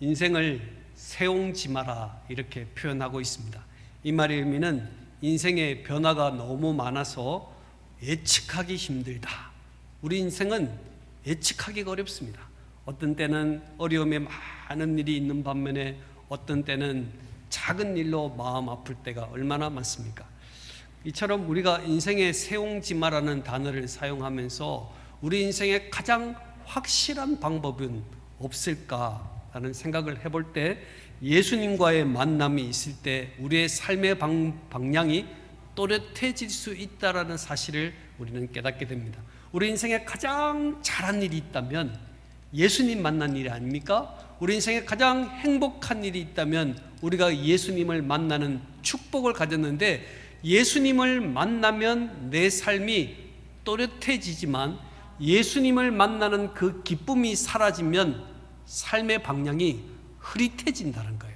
인생을 세옹지마라 이렇게 표현하고 있습니다. 이 말의 의미는 인생의 변화가 너무 많아서 예측하기 힘들다. 우리 인생은 예측하기가 어렵습니다. 어떤 때는 어려움에 많은 일이 있는 반면에 어떤 때는 작은 일로 마음 아플 때가 얼마나 많습니까? 이처럼 우리가 인생의 세옹지마라는 단어를 사용하면서 우리 인생의 가장 확실한 방법은 없을까 라는 생각을 해볼 때 예수님과의 만남이 있을 때 우리의 삶의 방, 방향이 또렷해질 수 있다라는 사실을 우리는 깨닫게 됩니다. 우리 인생에 가장 잘한 일이 있다면 예수님 만난 일이 아닙니까? 우리 인생에 가장 행복한 일이 있다면 우리가 예수님을 만나는 축복을 가졌는데 예수님을 만나면 내 삶이 또렷해지지만 예수님을 만나는 그 기쁨이 사라지면 삶의 방향이 흐릿해진다는 거예요.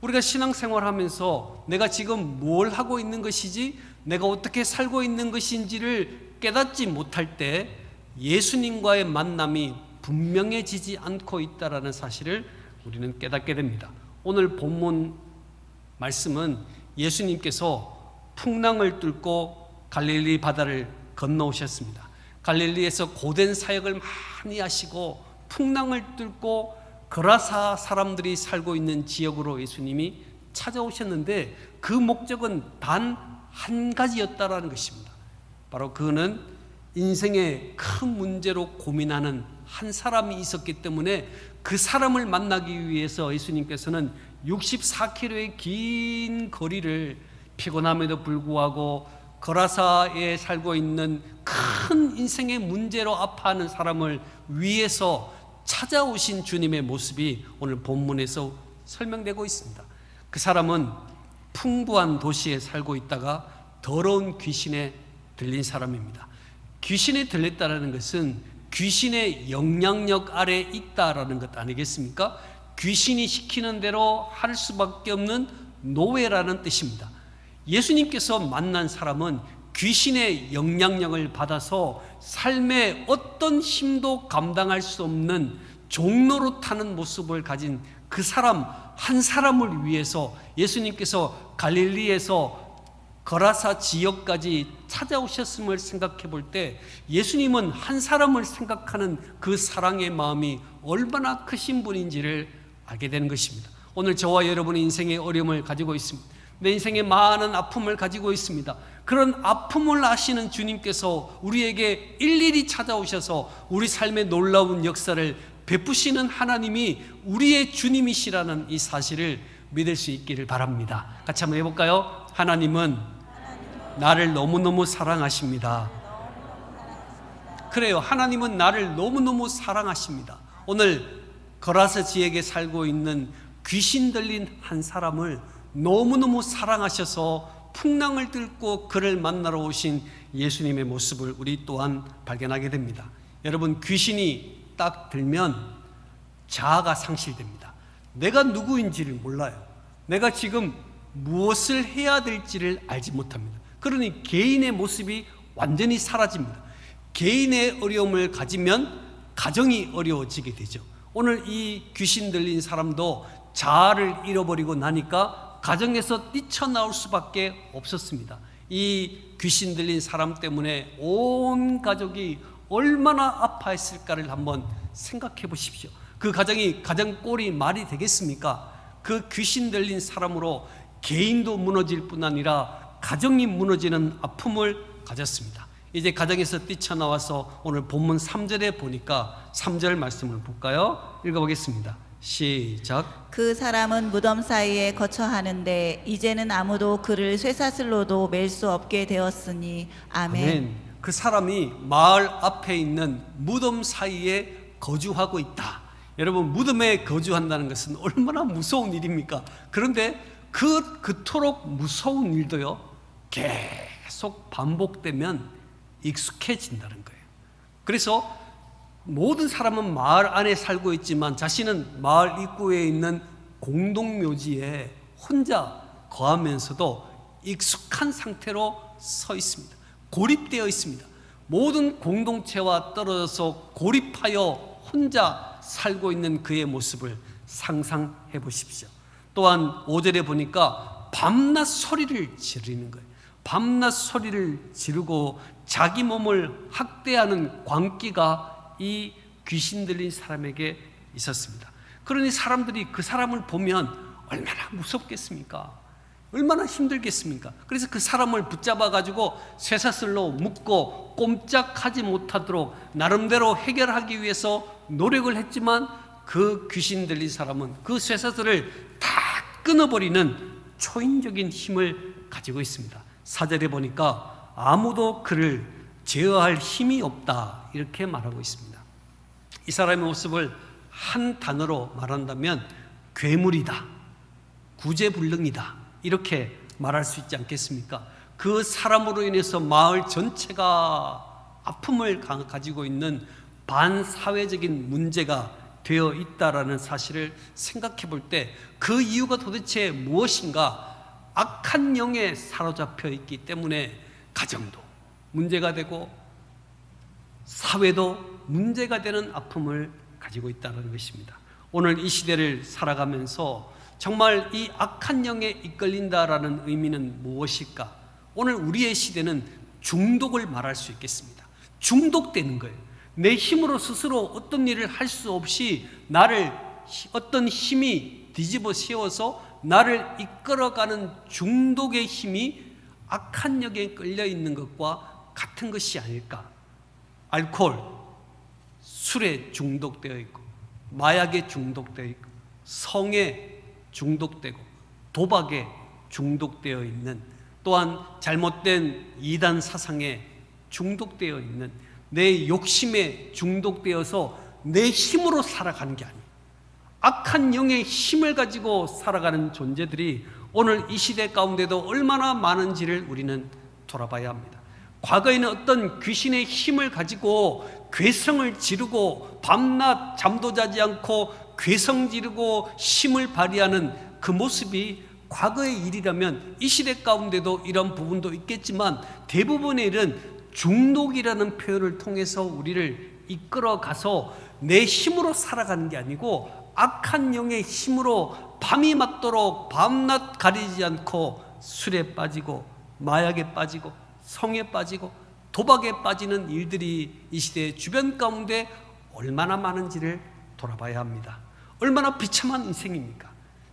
우리가 신앙생활 하면서 내가 지금 뭘 하고 있는 것이지, 내가 어떻게 살고 있는 것인지를 깨닫지 못할 때 예수님과의 만남이 분명해지지 않고 있다라는 사실을 우리는 깨닫게 됩니다. 오늘 본문 말씀은 예수님께서 풍랑을 뚫고 갈릴리 바다를 건너오셨습니다. 갈릴리에서 고된 사역을 많이 하시고 풍랑을 뚫고 거라사 사람들이 살고 있는 지역으로 예수님이 찾아오셨는데 그 목적은 단 한 가지였다라는 것입니다. 바로 그는 인생의 큰 문제로 고민하는 한 사람이 있었기 때문에 그 사람을 만나기 위해서 예수님께서는 64km의 긴 거리를 피곤함에도 불구하고 거라사에 살고 있는 큰 인생의 문제로 아파하는 사람을 위해서 찾아오신 주님의 모습이 오늘 본문에서 설명되고 있습니다. 그 사람은 풍부한 도시에 살고 있다가 더러운 귀신에 들린 사람입니다. 귀신에 들렸다는 것은 귀신의 영향력 아래 있다라는 것 아니겠습니까? 귀신이 시키는 대로 할 수밖에 없는 노예라는 뜻입니다. 예수님께서 만난 사람은 귀신의 영향력을 받아서 삶의 어떤 힘도 감당할 수 없는 종로로 타는 모습을 가진 그 사람 한 사람을 위해서 예수님께서 갈릴리에서 거라사 지역까지 찾아오셨음을 생각해 볼 때 예수님은 한 사람을 생각하는 그 사랑의 마음이 얼마나 크신 분인지를 알게 되는 것입니다. 오늘 저와 여러분의 인생의 어려움을 가지고 있습니다. 내 인생에 많은 아픔을 가지고 있습니다. 그런 아픔을 아시는 주님께서 우리에게 일일이 찾아오셔서 우리 삶의 놀라운 역사를 베푸시는 하나님이 우리의 주님이시라는 이 사실을 믿을 수 있기를 바랍니다. 같이 한번 해볼까요? 하나님은 나를 너무너무 사랑하십니다. 그래요. 하나님은 나를 너무너무 사랑하십니다. 오늘 거라서 지역에 살고 있는 귀신 들린 한 사람을 너무너무 사랑하셔서 풍랑을 뚫고 그를 만나러 오신 예수님의 모습을 우리 또한 발견하게 됩니다. 여러분, 귀신이 딱 들면 자아가 상실됩니다. 내가 누구인지를 몰라요. 내가 지금 무엇을 해야 될지를 알지 못합니다. 그러니 개인의 모습이 완전히 사라집니다. 개인의 어려움을 가지면 가정이 어려워지게 되죠. 오늘 이 귀신 들린 사람도 자아를 잃어버리고 나니까 가정에서 뛰쳐나올 수밖에 없었습니다. 이 귀신 들린 사람 때문에 온 가족이 얼마나 아파했을까를 한번 생각해 보십시오. 그 가정이 가정 꼴이 말이 되겠습니까? 그 귀신 들린 사람으로 개인도 무너질 뿐 아니라 가정이 무너지는 아픔을 가졌습니다. 이제 가정에서 뛰쳐나와서 오늘 본문 3절에 보니까 3절 말씀을 볼까요? 읽어보겠습니다. 시작. 그 사람은 무덤 사이에 거처하는데 이제는 아무도 그를 쇠사슬로도 맬 수 없게 되었으니 아멘. 아멘. 그 사람이 마을 앞에 있는 무덤 사이에 거주하고 있다. 여러분 무덤에 거주한다는 것은 얼마나 무서운 일입니까? 그런데 그 그토록 무서운 일도요 계속 반복되면 익숙해진다는 거예요. 그래서 모든 사람은 마을 안에 살고 있지만 자신은 마을 입구에 있는 공동묘지에 혼자 거하면서도 익숙한 상태로 서 있습니다. 고립되어 있습니다. 모든 공동체와 떨어져서 고립하여 혼자 살고 있는 그의 모습을 상상해 보십시오. 또한 5절에 보니까 밤낮 소리를 지르는 거예요. 밤낮 소리를 지르고 자기 몸을 학대하는 광기가 이 귀신 들린 사람에게 있었습니다. 그러니 사람들이 그 사람을 보면 얼마나 무섭겠습니까? 얼마나 힘들겠습니까? 그래서 그 사람을 붙잡아 가지고 쇠사슬로 묶고 꼼짝하지 못하도록 나름대로 해결하기 위해서 노력을 했지만 그 귀신 들린 사람은 그 쇠사슬을 다 끊어버리는 초인적인 힘을 가지고 있습니다. 사절에 보니까 아무도 그를 제어할 힘이 없다 이렇게 말하고 있습니다. 이 사람의 모습을 한 단어로 말한다면 괴물이다, 구제불능이다 이렇게 말할 수 있지 않겠습니까? 그 사람으로 인해서 마을 전체가 아픔을 가지고 있는 반사회적인 문제가 되어 있다라는 사실을 생각해 볼 때 그 이유가 도대체 무엇인가 악한 영에 사로잡혀 있기 때문에 가정도 문제가 되고 사회도 문제가 되는 아픔을 가지고 있다는 것입니다. 오늘 이 시대를 살아가면서 정말 이 악한 영에 이끌린다라는 의미는 무엇일까? 오늘 우리의 시대는 중독을 말할 수 있겠습니다. 중독되는 거예요. 내 힘으로 스스로 어떤 일을 할 수 없이 나를 어떤 힘이 뒤집어 씌워서 나를 이끌어가는 중독의 힘이 악한 역에 끌려 있는 것과 같은 것이 아닐까. 알코올, 술에 중독되어 있고, 마약에 중독되어 있고, 성에 중독되고, 도박에 중독되어 있는, 또한 잘못된 이단 사상에 중독되어 있는 내 욕심에 중독되어서 내 힘으로 살아가는 게 아니에요. 악한 영의 힘을 가지고 살아가는 존재들이 오늘 이 시대 가운데도 얼마나 많은지를 우리는 돌아봐야 합니다. 과거에는 어떤 귀신의 힘을 가지고 괴성을 지르고 밤낮 잠도 자지 않고 괴성 지르고 힘을 발휘하는 그 모습이 과거의 일이라면 이 시대 가운데도 이런 부분도 있겠지만 대부분의 일은 중독이라는 표현을 통해서 우리를 이끌어 가서 내 힘으로 살아가는 게 아니고 악한 영의 힘으로 밤이 맞도록 밤낮 가리지 않고 술에 빠지고 마약에 빠지고 성에 빠지고 도박에 빠지는 일들이 이 시대 주변 가운데 얼마나 많은지를 돌아봐야 합니다. 얼마나 비참한 인생입니까?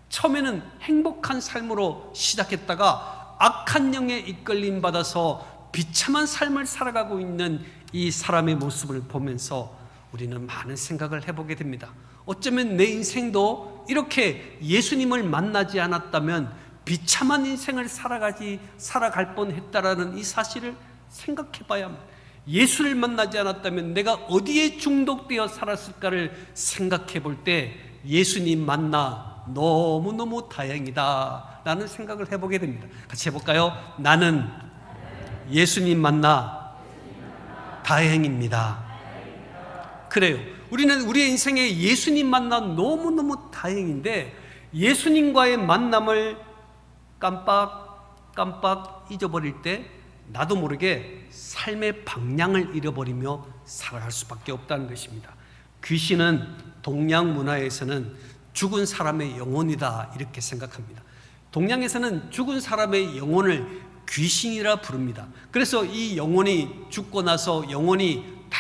처음에는 행복한 삶으로 시작했다가 악한 영에 이끌림 받아서 비참한 삶을 살아가고 있는 이 사람의 모습을 보면서 우리는 많은 생각을 해보게 됩니다. 어쩌면 내 인생도 이렇게 예수님을 만나지 않았다면 비참한 인생을 살아가지 살아갈 뻔했다라는 이 사실을 생각해 봐야 합니다. 예수를 만나지 않았다면 내가 어디에 중독되어 살았을까를 생각해 볼 때 예수님 만나 너무너무 다행이다 라는 생각을 해보게 됩니다. 같이 해볼까요? 나는 예수님 만나 다행입니다. 그래요. 우리는 우리의 인생에 예수님 만나 너무너무 다행인데 예수님과의 만남을 깜빡 깜빡 잊어버릴 때 나도 모르게 삶의 방향을 잃어버리며 살아갈 수밖에 없다는 것입니다. 귀신은 동양 문화에서는 죽은 사람의 영혼이다 이렇게 생각합니다. 동양에서는 죽은 사람의 영혼을 귀신이라 부릅니다. 그래서 이 영혼이 죽고 나서 영혼이 다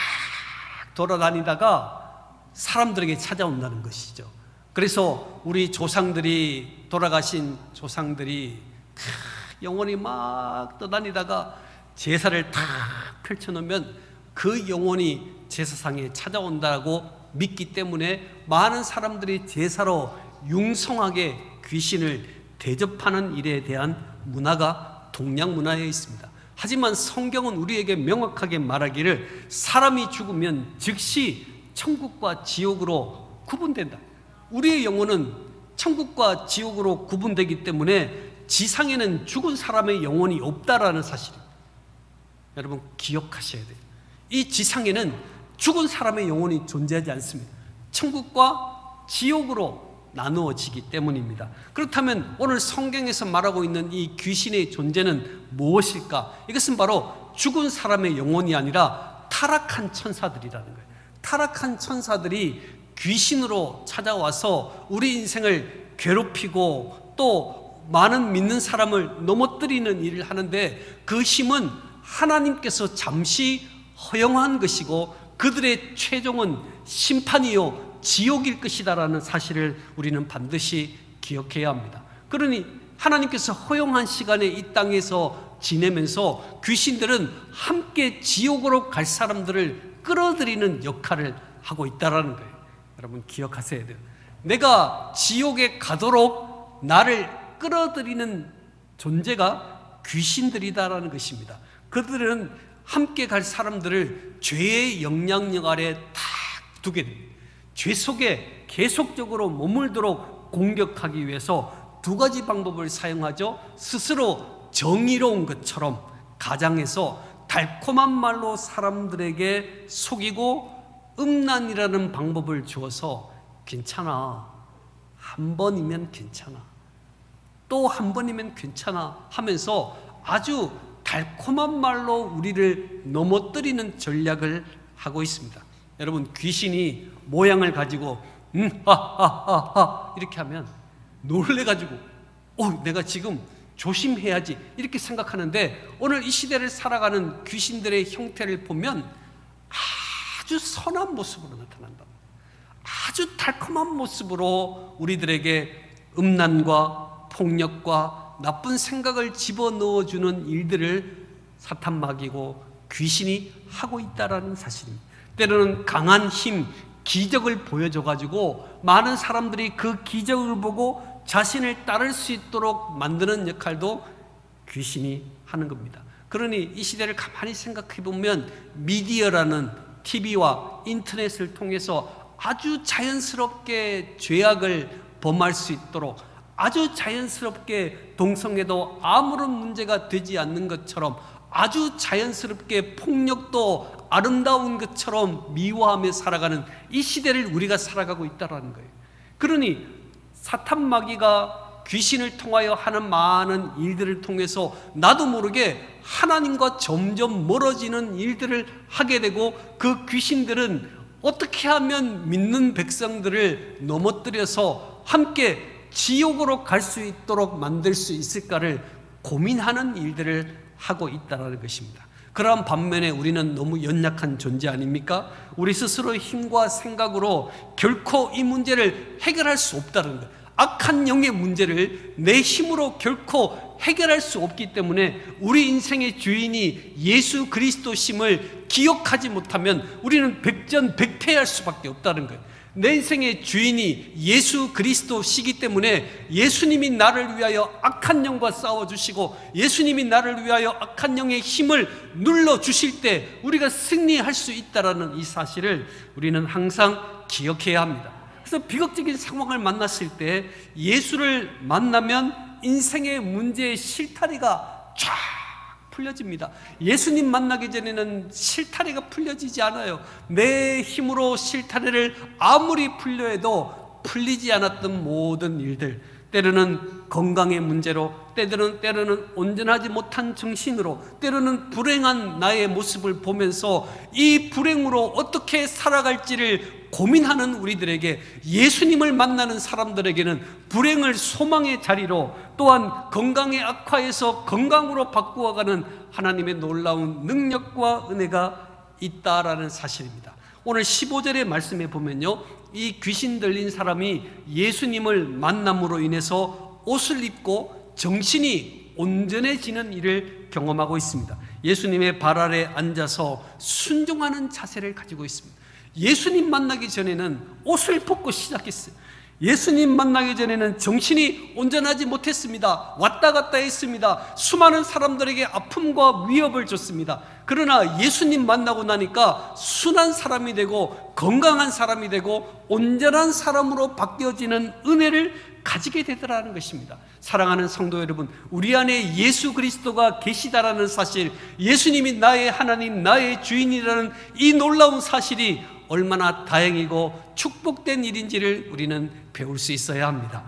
돌아다니다가 사람들에게 찾아온다는 것이죠. 그래서 우리 조상들이 돌아가신 조상들이 영혼이 막 떠다니다가 제사를 다 펼쳐놓으면 그 영혼이 제사상에 찾아온다고 믿기 때문에 많은 사람들이 제사로 융성하게 귀신을 대접하는 일에 대한 문화가 동양 문화에 있습니다. 하지만 성경은 우리에게 명확하게 말하기를 사람이 죽으면 즉시 천국과 지옥으로 구분된다. 우리의 영혼은 천국과 지옥으로 구분되기 때문에 지상에는 죽은 사람의 영혼이 없다라는 사실입니다. 여러분 기억하셔야 돼요. 이 지상에는 죽은 사람의 영혼이 존재하지 않습니다. 천국과 지옥으로 나누어지기 때문입니다. 그렇다면 오늘 성경에서 말하고 있는 이 귀신의 존재는 무엇일까? 이것은 바로 죽은 사람의 영혼이 아니라 타락한 천사들이라는 거예요. 타락한 천사들이 귀신으로 찾아와서 우리 인생을 괴롭히고 또 많은 믿는 사람을 넘어뜨리는 일을 하는데 그 힘은 하나님께서 잠시 허용한 것이고 그들의 최종은 심판이요 지옥일 것이다라는 사실을 우리는 반드시 기억해야 합니다. 그러니 하나님께서 허용한 시간에 이 땅에서 지내면서 귀신들은 함께 지옥으로 갈 사람들을 끌어들이는 역할을 하고 있다라는 거예요. 여러분 기억하셔야 돼요. 내가 지옥에 가도록 나를 끌어들이는 존재가 귀신들이다라는 것입니다. 그들은 함께 갈 사람들을 죄의 영향력 아래 탁 두게 됩니다. 죄 속에 계속적으로 머물도록 공격하기 위해서 두 가지 방법을 사용하죠. 스스로 정의로운 것처럼 가장해서 달콤한 말로 사람들에게 속이고 음란이라는 방법을 주어서 괜찮아. 한 번이면 괜찮아. 또 한 번이면 괜찮아 하면서 아주 달콤한 말로 우리를 넘어뜨리는 전략을 하고 있습니다. 여러분 귀신이 모양을 가지고 음, 하하하하 이렇게 하면 놀래가지고 어, 내가 지금 조심해야지 이렇게 생각하는데 오늘 이 시대를 살아가는 귀신들의 형태를 보면 아주 선한 모습으로 나타난다. 아주 달콤한 모습으로 우리들에게 음란과 폭력과 나쁜 생각을 집어넣어 주는 일들을 사탄 마귀고 귀신이 하고 있다라는 사실입니다. 때로는 강한 힘, 기적을 보여줘 가지고 많은 사람들이 그 기적을 보고 자신을 따를 수 있도록 만드는 역할도 귀신이 하는 겁니다. 그러니 이 시대를 가만히 생각해 보면 미디어라는 TV와 인터넷을 통해서 아주 자연스럽게 죄악을 범할 수 있도록 아주 자연스럽게 동성애도 아무런 문제가 되지 않는 것처럼 아주 자연스럽게 폭력도 아름다운 것처럼 미워하며 살아가는 이 시대를 우리가 살아가고 있다는 거예요. 그러니 사탄 마귀가 귀신을 통하여 하는 많은 일들을 통해서 나도 모르게 하나님과 점점 멀어지는 일들을 하게 되고 그 귀신들은 어떻게 하면 믿는 백성들을 넘어뜨려서 함께 지옥으로 갈 수 있도록 만들 수 있을까를 고민하는 일들을 하고 있다는 것입니다. 그러한 반면에 우리는 너무 연약한 존재 아닙니까? 우리 스스로의 힘과 생각으로 결코 이 문제를 해결할 수 없다는 것. 악한 영의 문제를 내 힘으로 결코 해결할 수 없기 때문에 우리 인생의 주인이 예수 그리스도심을 기억하지 못하면 우리는 백전백패할 수밖에 없다는 거예요. 내 인생의 주인이 예수 그리스도시기 때문에 예수님이 나를 위하여 악한 영과 싸워 주시고 예수님이 나를 위하여 악한 영의 힘을 눌러 주실 때 우리가 승리할 수 있다라는 이 사실을 우리는 항상 기억해야 합니다. 그래서 비극적인 상황을 만났을 때 예수를 만나면 인생의 문제의 실타리가 쫙 풀려집니다. 예수님 만나기 전에는 실타래가 풀려지지 않아요. 내 힘으로 실타래를 아무리 풀려 해도 풀리지 않았던 모든 일들, 때로는 건강의 문제로, 때로는, 때로는 온전하지 못한 정신으로, 때로는 불행한 나의 모습을 보면서 이 불행으로 어떻게 살아갈지를 고민하는 우리들에게 예수님을 만나는 사람들에게는 불행을 소망의 자리로 또한 건강의 악화에서 건강으로 바꾸어가는 하나님의 놀라운 능력과 은혜가 있다라는 사실입니다. 오늘 15절의 말씀에 보면요. 이 귀신 들린 사람이 예수님을 만남으로 인해서 옷을 입고 정신이 온전해지는 일을 경험하고 있습니다. 예수님의 발 아래 앉아서 순종하는 자세를 가지고 있습니다. 예수님 만나기 전에는 옷을 벗고 시작했어요. 예수님 만나기 전에는 정신이 온전하지 못했습니다. 왔다 갔다 했습니다. 수많은 사람들에게 아픔과 위협을 줬습니다. 그러나 예수님 만나고 나니까 순한 사람이 되고 건강한 사람이 되고 온전한 사람으로 바뀌어지는 은혜를 가지게 되더라는 것입니다. 사랑하는 성도 여러분, 우리 안에 예수 그리스도가 계시다라는 사실, 예수님이 나의 하나님, 나의 주인이라는 이 놀라운 사실이 얼마나 다행이고 축복된 일인지를 우리는 배울 수 있어야 합니다.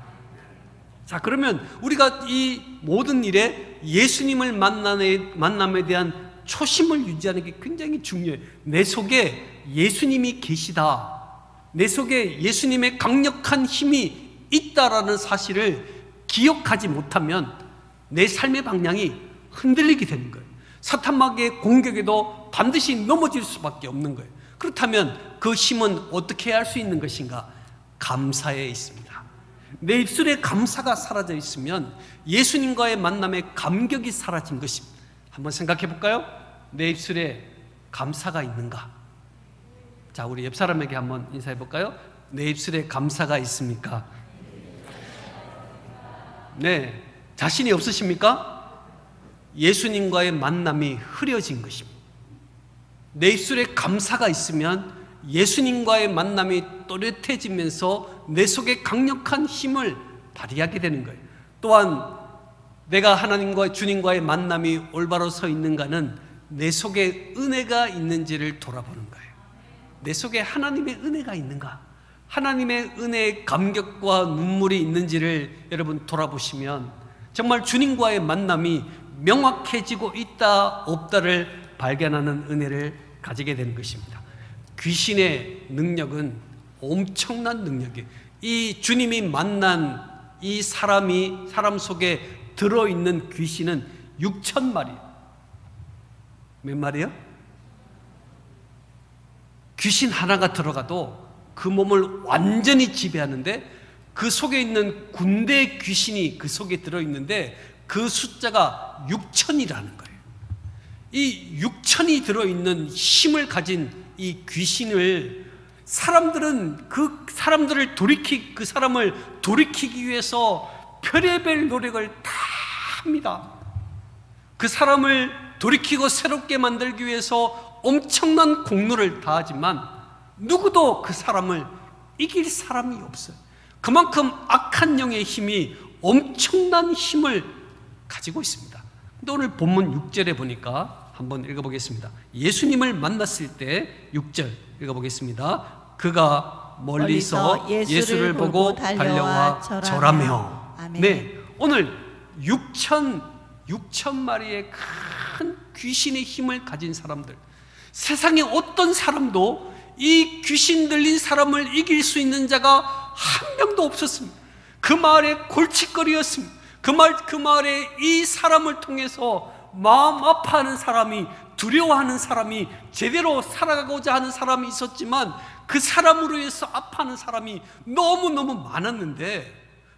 자, 그러면 우리가 이 모든 일에 예수님을 만남에, 대한 초심을 유지하는 게 굉장히 중요해요. 내 속에 예수님이 계시다. 내 속에 예수님의 강력한 힘이 있다라는 사실을 기억하지 못하면 내 삶의 방향이 흔들리게 되는 거예요. 사탄마귀의 공격에도 반드시 넘어질 수밖에 없는 거예요. 그렇다면 그 힘은 어떻게 할 수 있는 것인가? 감사에 있습니다. 내 입술에 감사가 사라져 있으면 예수님과의 만남에 감격이 사라진 것입니다. 한번 생각해 볼까요? 내 입술에 감사가 있는가? 자, 우리 옆 사람에게 한번 인사해 볼까요? 내 입술에 감사가 있습니까? 네. 자신이 없으십니까? 예수님과의 만남이 흐려진 것입니다. 내 입술에 감사가 있으면 예수님과의 만남이 또렷해지면서 내 속에 강력한 힘을 발휘하게 되는 거예요. 또한 내가 하나님과 주님과의 만남이 올바로 서 있는가는 내 속에 은혜가 있는지를 돌아보는 거예요. 내 속에 하나님의 은혜가 있는가? 하나님의 은혜의 감격과 눈물이 있는지를 여러분 돌아보시면 정말 주님과의 만남이 명확해지고 있다 없다를 발견하는 은혜를 가지게 되는 것입니다. 귀신의 능력은 엄청난 능력이에요. 이 주님이 만난 이 사람이 사람 속에 들어 있는 귀신은 6천 마리. 몇 마리요? 귀신 하나가 들어가도 그 몸을 완전히 지배하는데 그 속에 있는 군대 귀신이 그 속에 들어 있는데 그 숫자가 6천이라는 거예요. 이 6천이 들어 있는 힘을 가진 이 귀신을 사람들은 그 사람들을 돌이키 그 사람을 돌이키기 위해서 별의별 노력을 다 합니다. 그 사람을 돌이키고 새롭게 만들기 위해서 엄청난 공로를 다하지만 누구도 그 사람을 이길 사람이 없어요. 그만큼 악한 영의 힘이 엄청난 힘을 가지고 있습니다. 오늘 본문 6절에 보니까 한번 읽어보겠습니다. 예수님을 만났을 때 6절 읽어보겠습니다. 그가 멀리서, 예수를, 예수를 보고 달려와 절하며. 아멘. 네, 오늘 6천 6천 마리의 큰 귀신의 힘을 가진 사람들. 세상에 어떤 사람도 이 귀신 들린 사람을 이길 수 있는 자가 한 명도 없었습니다. 그 마을에 골칫거리였습니다. 그 말, 그 마을에 이 사람을 통해서 마음 아파하는 사람이 두려워하는 사람이 제대로 살아가고자 하는 사람이 있었지만 그 사람으로 해서 아파하는 사람이 너무너무 많았는데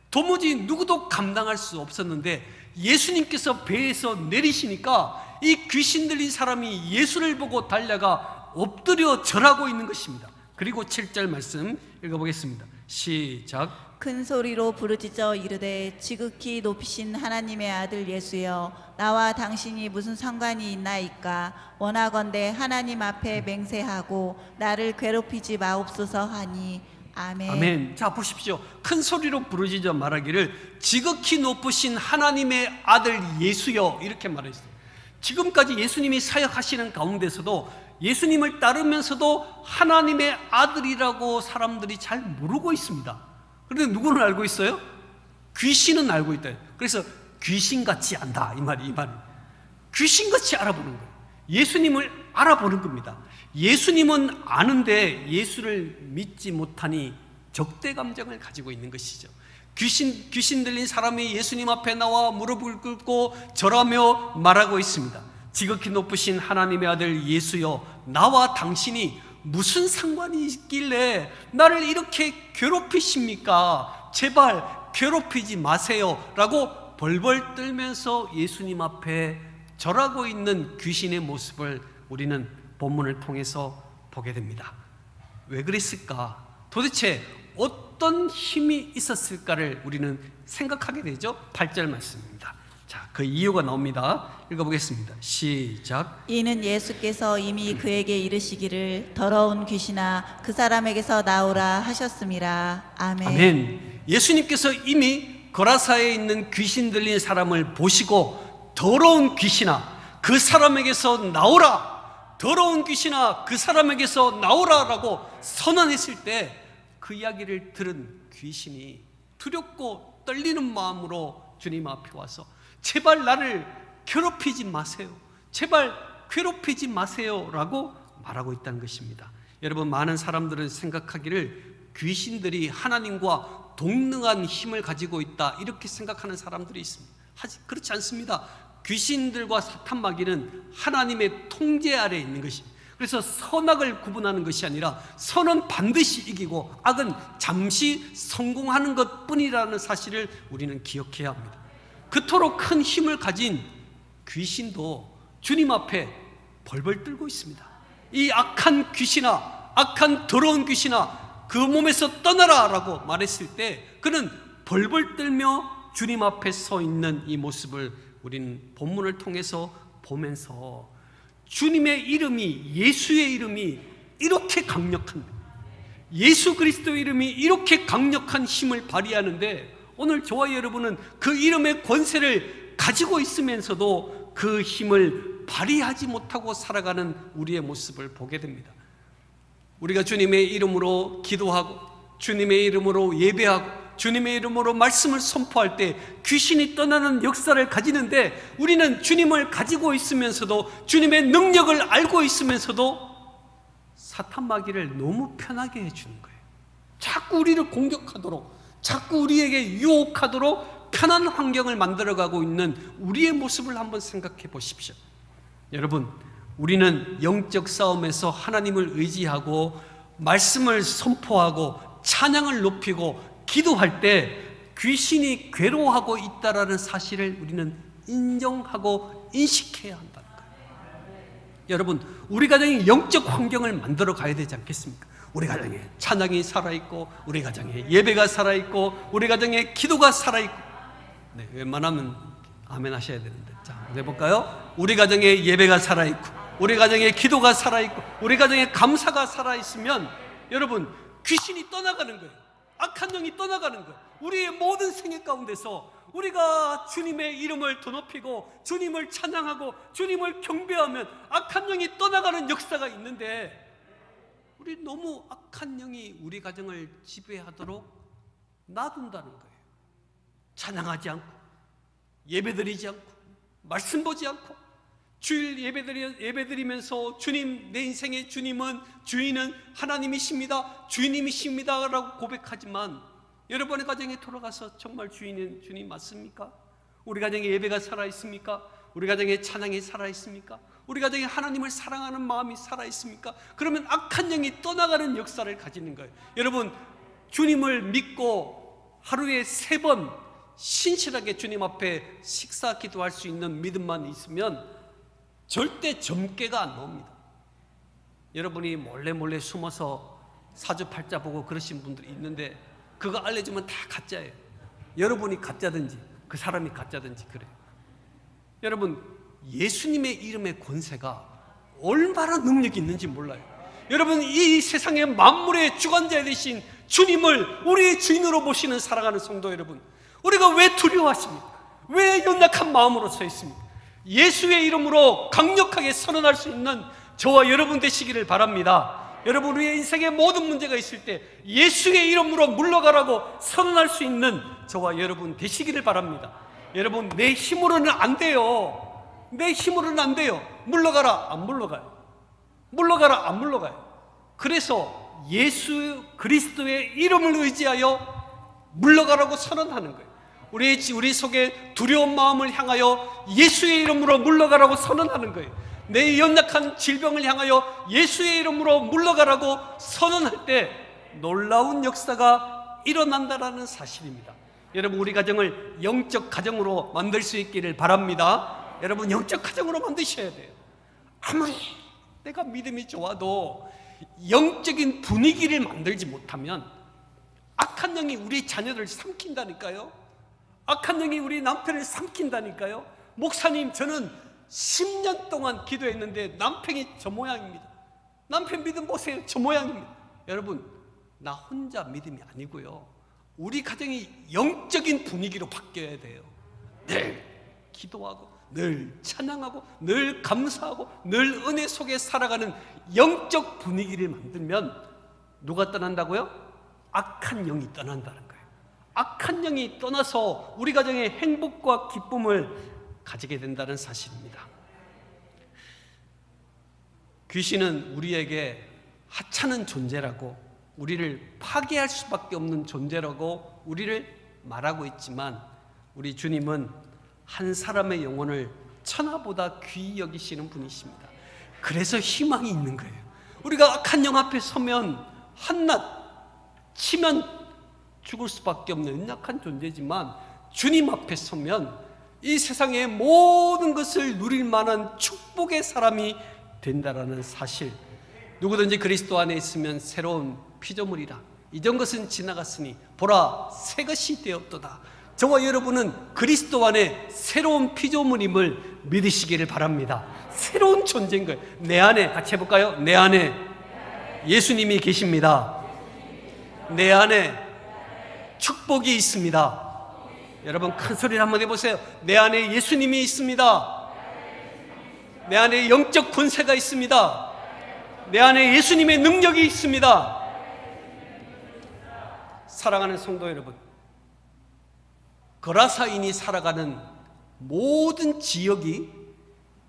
도무지 누구도 감당할 수 없었는데 예수님께서 배에서 내리시니까 이 귀신 들린 사람이 예수를 보고 달려가 엎드려 절하고 있는 것입니다. 그리고 7절 말씀 읽어보겠습니다. 시작. 큰 소리로 부르짖어 이르되 지극히 높이신 하나님의 아들 예수여 나와 당신이 무슨 상관이 있나이까 원하건대 하나님 앞에 맹세하고 나를 괴롭히지 마옵소서 하니 아멘. 아멘. 자 보십시오. 큰 소리로 부르짖어 말하기를 지극히 높으신 하나님의 아들 예수여 이렇게 말했어요. 지금까지 예수님이 사역하시는 가운데서도 예수님을 따르면서도 하나님의 아들이라고 사람들이 잘 모르고 있습니다. 그런데 누구는 알고 있어요? 귀신은 알고 있다. 그래서 귀신같이 안다. 이 말이, 이 말. 귀신같이 알아보는 거예요. 예수님을 알아보는 겁니다. 예수님은 아는데 예수를 믿지 못하니 적대 감정을 가지고 있는 것이죠. 귀신, 귀신 들린 사람이 예수님 앞에 나와 무릎을 꿇고 절하며 말하고 있습니다. 지극히 높으신 하나님의 아들 예수여, 나와 당신이 무슨 상관이 있길래 나를 이렇게 괴롭히십니까? 제발 괴롭히지 마세요. 라고 벌벌 떨면서 예수님 앞에 절하고 있는 귀신의 모습을 우리는 본문을 통해서 보게 됩니다. 왜 그랬을까? 도대체 어떤 힘이 있었을까를 우리는 생각하게 되죠. 8절 말씀입니다. 자, 그 이유가 나옵니다. 읽어보겠습니다. 시작. 이는 예수께서 이미 그에게 이르시기를 더러운 귀신아 그 사람에게서 나오라 하셨음이라. 아멘. 아멘. 예수님께서 이미 거라사에 있는 귀신 들린 사람을 보시고 더러운 귀신아 그 사람에게서 나오라. 더러운 귀신아 그 사람에게서 나오라라고 선언했을 때 그 이야기를 들은 귀신이 두렵고 떨리는 마음으로 주님 앞에 와서 제발 나를 괴롭히지 마세요. 제발 괴롭히지 마세요. 라고 말하고 있다는 것입니다. 여러분 많은 사람들은 생각하기를 귀신들이 하나님과 동능한 힘을 가지고 있다 이렇게 생각하는 사람들이 있습니다. 그렇지 않습니다. 귀신들과 사탄 마귀는 하나님의 통제 아래 에 있는 것입니다. 그래서 선악을 구분하는 것이 아니라 선은 반드시 이기고 악은 잠시 성공하는 것 뿐이라는 사실을 우리는 기억해야 합니다. 그토록 큰 힘을 가진 귀신도 주님 앞에 벌벌 떨고 있습니다. 이 악한 귀신아, 악한 더러운 귀신아, 그 몸에서 떠나라 라고 말했을 때 그는 벌벌 떨며 주님 앞에 서 있는 이 모습을 우리는 본문을 통해서 보면서 주님의 이름이 예수의 이름이 이렇게 강력한 예수 그리스도의 이름이 이렇게 강력한 힘을 발휘하는데 오늘 저와 여러분은 그 이름의 권세를 가지고 있으면서도 그 힘을 발휘하지 못하고 살아가는 우리의 모습을 보게 됩니다. 우리가 주님의 이름으로 기도하고 주님의 이름으로 예배하고 주님의 이름으로 말씀을 선포할 때 귀신이 떠나는 역사를 가지는데 우리는 주님을 가지고 있으면서도 주님의 능력을 알고 있으면서도 사탄 마귀를 너무 편하게 해주는 거예요. 자꾸 우리를 공격하도록, 자꾸 우리에게 유혹하도록 편한 환경을 만들어가고 있는 우리의 모습을 한번 생각해 보십시오. 여러분, 우리는 영적 싸움에서 하나님을 의지하고 말씀을 선포하고 찬양을 높이고 기도할 때 귀신이 괴로워하고 있다라는 사실을 우리는 인정하고 인식해야 한다는 거예요. 여러분, 우리 가정에 영적 환경을 만들어 가야 되지 않겠습니까? 우리 가정에 찬양이 살아있고, 우리 가정에 예배가 살아있고, 우리 가정에 기도가 살아있고. 네, 웬만하면 아멘 하셔야 되는데. 자, 해볼까요? 우리 가정에 예배가 살아있고, 우리 가정에 기도가 살아있고, 우리 가정에 감사가 살아있으면 여러분, 귀신이 떠나가는 거예요. 악한 영이 떠나가는 것. 우리의 모든 생애 가운데서 우리가 주님의 이름을 더 높이고 주님을 찬양하고 주님을 경배하면 악한 영이 떠나가는 역사가 있는데 우리 너무 악한 영이 우리 가정을 지배하도록 놔둔다는 거예요. 찬양하지 않고 예배드리지 않고 말씀 보지 않고 주일 예배드리, 예배드리면서 주님, 내 인생의 주님은, 주인은 하나님이십니다. 주인님이십니다. 라고 고백하지만 여러분의 가정에 돌아가서 정말 주인은 주님 맞습니까? 우리 가정에 예배가 살아있습니까? 우리 가정에 찬양이 살아있습니까? 우리 가정에 하나님을 사랑하는 마음이 살아 있습니까? 그러면 악한 영이 떠나가는 역사를 가지는 거예요. 여러분, 주님을 믿고 하루에 세 번 신실하게 주님 앞에 식사 기도할 수 있는 믿음만 있으면 절대 점괘가 안 나옵니다. 여러분이 몰래 몰래 숨어서 사주팔자 보고 그러신 분들이 있는데 그거 알려주면 다 가짜예요. 여러분이 가짜든지 그 사람이 가짜든지 그래요. 여러분 예수님의 이름의 권세가 얼마나 능력이 있는지 몰라요. 여러분 이 세상의 만물의 주관자 되신 주님을 우리의 주인으로 모시는 살아가는 성도 여러분 우리가 왜 두려워하십니까? 왜 연약한 마음으로 서 있습니까? 예수의 이름으로 강력하게 선언할 수 있는 저와 여러분 되시기를 바랍니다. 여러분 우리의 인생에 모든 문제가 있을 때 예수의 이름으로 물러가라고 선언할 수 있는 저와 여러분 되시기를 바랍니다. 여러분 내 힘으로는 안 돼요. 내 힘으로는 안 돼요. 물러가라 안 물러가요. 물러가라 안 물러가요. 그래서 예수 그리스도의 이름을 의지하여 물러가라고 선언하는 거예요. 우리 우리 속에 두려운 마음을 향하여 예수의 이름으로 물러가라고 선언하는 거예요. 내 연약한 질병을 향하여 예수의 이름으로 물러가라고 선언할 때 놀라운 역사가 일어난다라는 사실입니다. 여러분 우리 가정을 영적 가정으로 만들 수 있기를 바랍니다. 여러분 영적 가정으로 만드셔야 돼요. 아무리 내가 믿음이 좋아도 영적인 분위기를 만들지 못하면 악한 영이 우리 자녀를 삼킨다니까요. 악한 영이 우리 남편을 삼킨다니까요. 목사님, 저는 10년 동안 기도했는데 남편이 저 모양입니다. 남편 믿음 보세요. 저 모양입니다. 여러분, 나 혼자 믿음이 아니고요. 우리 가정이 영적인 분위기로 바뀌어야 돼요. 늘 기도하고, 늘 찬양하고, 늘 감사하고, 늘 은혜 속에 살아가는 영적 분위기를 만들면 누가 떠난다고요? 악한 영이 떠난다는 거예요. 악한 영이 떠나서 우리 가정의 행복과 기쁨을 가지게 된다는 사실입니다. 귀신은 우리에게 하찮은 존재라고 우리를 파괴할 수밖에 없는 존재라고 우리를 말하고 있지만 우리 주님은 한 사람의 영혼을 천하보다 귀히 여기시는 분이십니다. 그래서 희망이 있는 거예요. 우리가 악한 영 앞에 서면 한낱 치면 죽을 수밖에 없는 연약한 존재지만 주님 앞에 서면 이 세상의 모든 것을 누릴 만한 축복의 사람이 된다라는 사실. 누구든지 그리스도 안에 있으면 새로운 피조물이라. 이전 것은 지나갔으니 보라 새 것이 되었도다. 저와 여러분은 그리스도 안에 새로운 피조물임을 믿으시기를 바랍니다. 새로운 존재인 거예요. 내 안에 같이 해볼까요? 내 안에 예수님이 계십니다. 내 안에 축복이 있습니다. 여러분 큰 소리를 한번 해보세요. 내 안에 예수님이 있습니다. 내 안에 영적 권세가 있습니다. 내 안에 예수님의 능력이 있습니다. 사랑하는 성도 여러분, 거라사인이 살아가는 모든 지역이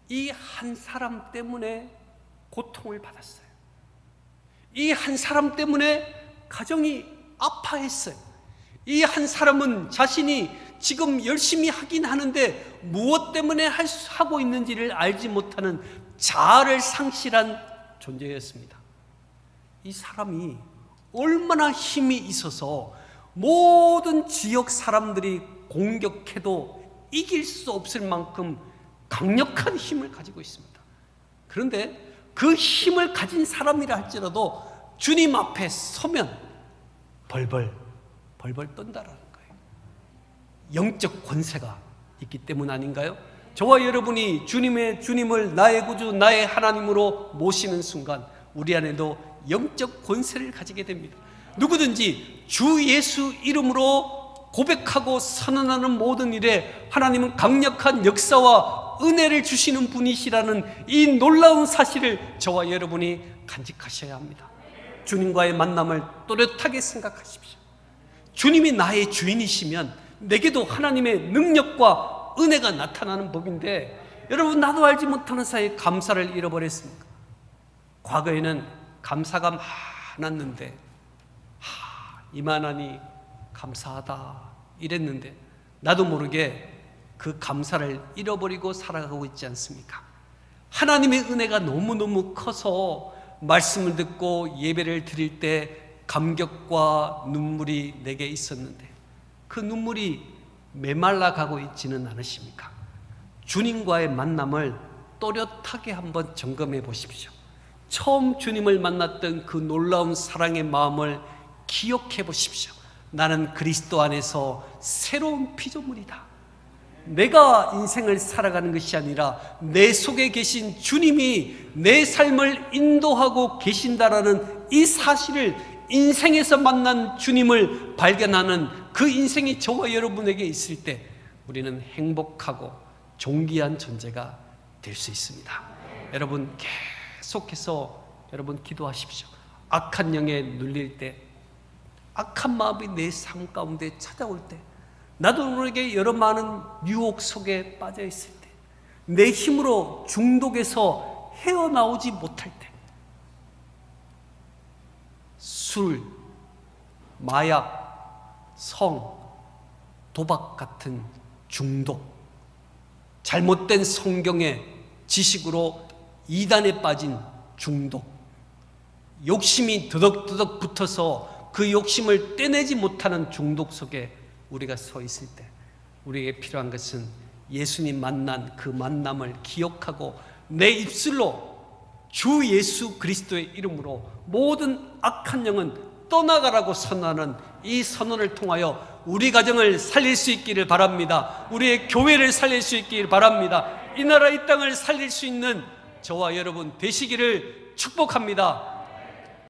이 한 사람 때문에 고통을 받았어요. 이 한 사람 때문에 가정이 아파했어요. 이 한 사람은 자신이 지금 열심히 하긴 하는데 무엇 때문에 하고 있는지를 알지 못하는 자아를 상실한 존재였습니다. 이 사람이 얼마나 힘이 있어서 모든 지역 사람들이 공격해도 이길 수 없을 만큼 강력한 힘을 가지고 있습니다. 그런데 그 힘을 가진 사람이라 할지라도 주님 앞에 서면 벌벌 벌벌 떤다라는 거예요. 영적 권세가 있기 때문 아닌가요? 저와 여러분이 주님의 주님을 나의 구주 나의 하나님으로 모시는 순간 우리 안에도 영적 권세를 가지게 됩니다. 누구든지 주 예수 이름으로 고백하고 선언하는 모든 일에 하나님은 강력한 역사와 은혜를 주시는 분이시라는 이 놀라운 사실을 저와 여러분이 간직하셔야 합니다. 주님과의 만남을 또렷하게 생각하십시오. 주님이 나의 주인이시면 내게도 하나님의 능력과 은혜가 나타나는 법인데 여러분 나도 알지 못하는 사이에 감사를 잃어버렸습니까? 과거에는 감사가 많았는데 하, 이만하니 감사하다 이랬는데 나도 모르게 그 감사를 잃어버리고 살아가고 있지 않습니까? 하나님의 은혜가 너무너무 커서 말씀을 듣고 예배를 드릴 때 감격과 눈물이 내게 있었는데 그 눈물이 메말라 가고 있지는 않으십니까? 주님과의 만남을 또렷하게 한번 점검해 보십시오. 처음 주님을 만났던 그 놀라운 사랑의 마음을 기억해 보십시오. 나는 그리스도 안에서 새로운 피조물이다. 내가 인생을 살아가는 것이 아니라 내 속에 계신 주님이 내 삶을 인도하고 계신다라는 이 사실을 인생에서 만난 주님을 발견하는 그 인생이 저와 여러분에게 있을 때 우리는 행복하고 존귀한 존재가 될 수 있습니다. 여러분 계속해서 여러분 기도하십시오. 악한 영에 눌릴 때, 악한 마음이 내 삶 가운데 찾아올 때, 나도 모르게 여러 많은 유혹 속에 빠져 있을 때, 내 힘으로 중독에서 헤어나오지 못할 때, 술, 마약, 성, 도박 같은 중독, 잘못된 성경의 지식으로 이단에 빠진 중독, 욕심이 드덕드덕 붙어서 그 욕심을 떼내지 못하는 중독 속에 우리가 서 있을 때 우리에게 필요한 것은 예수님 만난 그 만남을 기억하고 내 입술로 주 예수 그리스도의 이름으로 모든 악한 영은 떠나가라고 선언하는 이 선언을 통하여 우리 가정을 살릴 수 있기를 바랍니다. 우리의 교회를 살릴 수 있기를 바랍니다. 이 나라 이 땅을 살릴 수 있는 저와 여러분 되시기를 축복합니다.